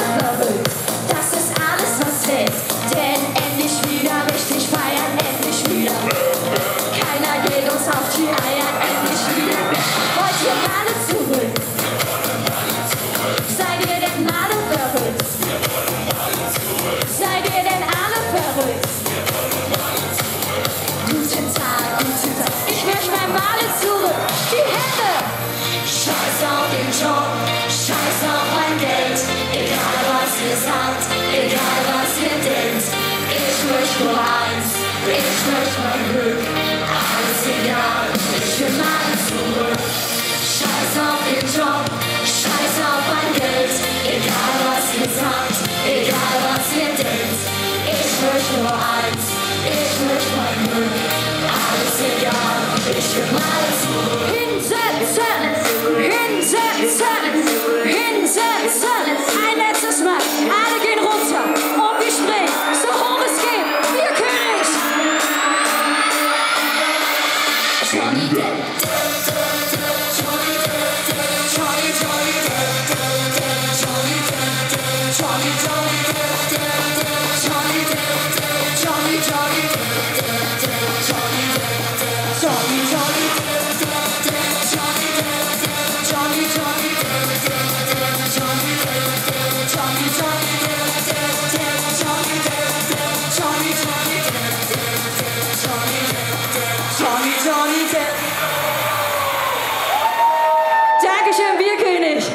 That's das ist alles, was zählt. egal was ihr sagt, egal was ihr denkt. Ich möchte nur eins, ich möchte mein Glück. Alles egal, ich will mein zurück. Scheiß auf den Job, scheiß auf mein Geld. Egal was ihr sagt, egal was ihr denkt. Ich möchte nur eins, ich möchte mein Glück. Alles egal, ich will mein zurück. Hinsetzen! Johnny, Johnny